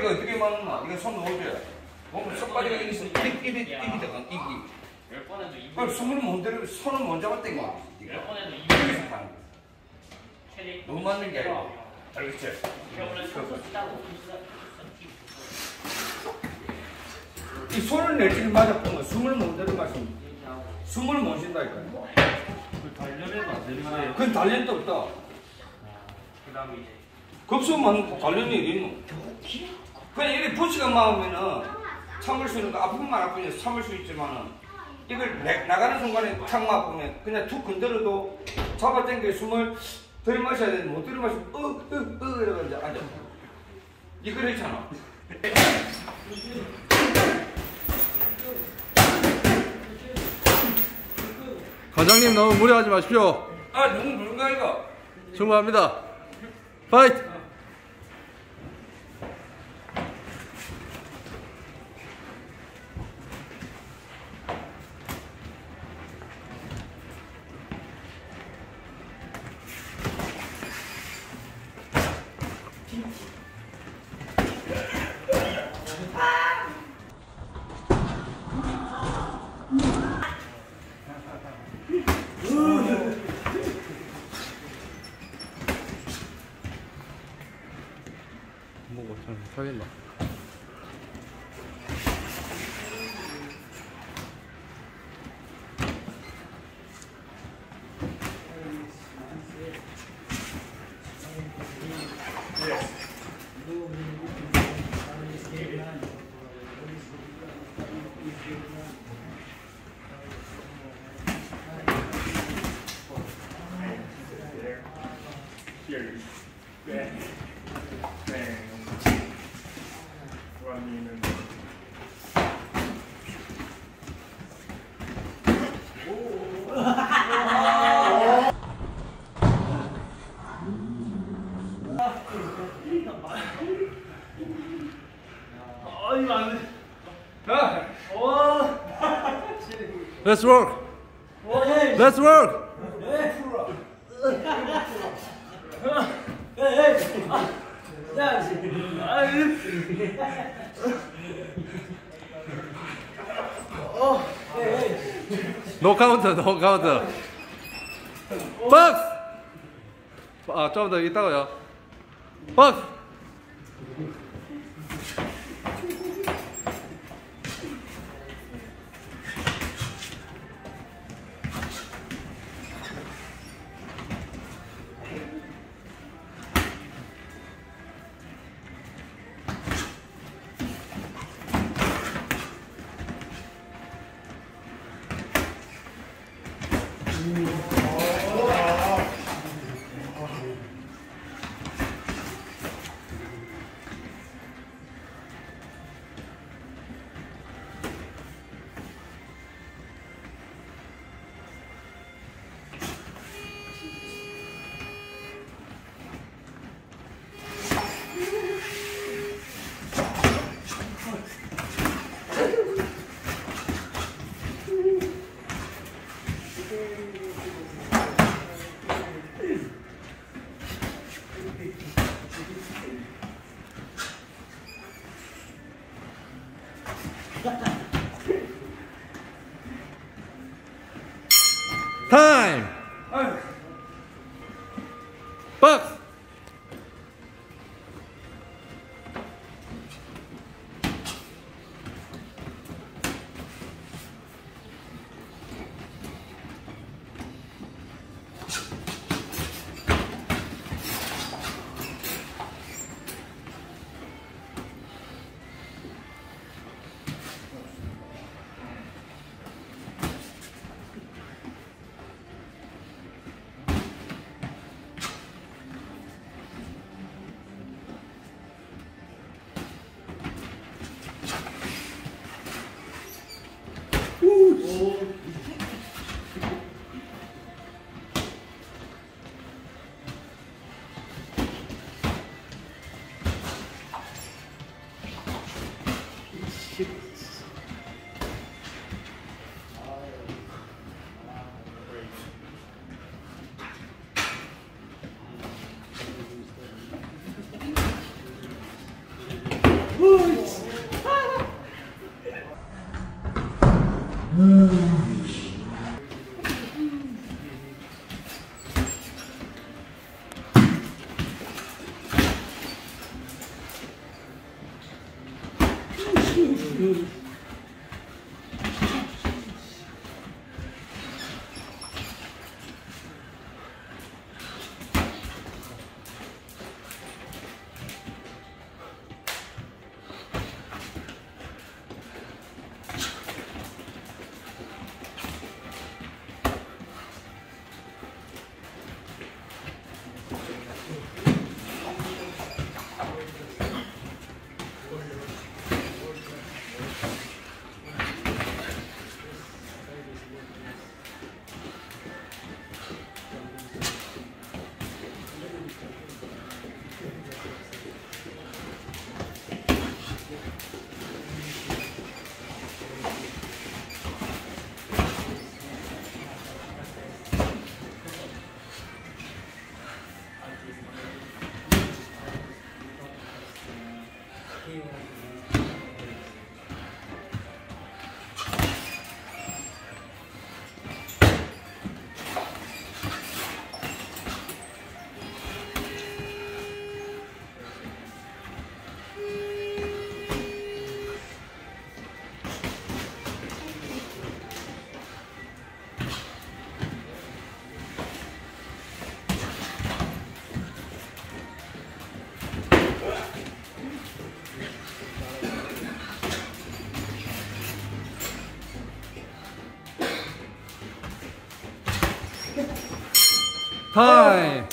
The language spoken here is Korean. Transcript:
썩바지가 어떻게 맞는나? 이거 손 넣어줘야. 보면 썩바지가 여기 있어. 입이, 입이, 입이 들어간, 입이. 열 번에도 이 그럼 숨을 못 들이고 손을 못 잡았다 이거. 열 번에도 이 여기서 하는 거야. 너무 맞는 게. 알겠지? 원래 손수 쓰다고 이 손을 낼줄 맞았던 숨을 못 들이마시 숨을 못 쉰다니까. 단련해도 안 되는 거예요. 그건 단련도 없다. 그 다음에 이제 급수만 단련이 있노. 그냥 이렇게 부시가 마으면은 참을 수 있는 거 아프면 아프면 참을 수 있지만은 이걸 내- 나가는 순간에 탁 아프면 그냥 툭 건드려도 잡아당겨 숨을 들이마셔야 되는데 못 들이마시면 으으으 이러고 이제 앉아. 이거 그렇잖아. 과장님 너무 무리하지 마십시오. 아 무슨 거 이거? 충분합니다. 파이트! 뭐가 잘 못하겠나? Pierce. Back. Bang. Running and Let's work. Let's work. 노 카운트, 노 카운트. 박스! 아, 좀 더 있다고요. 박스! Time.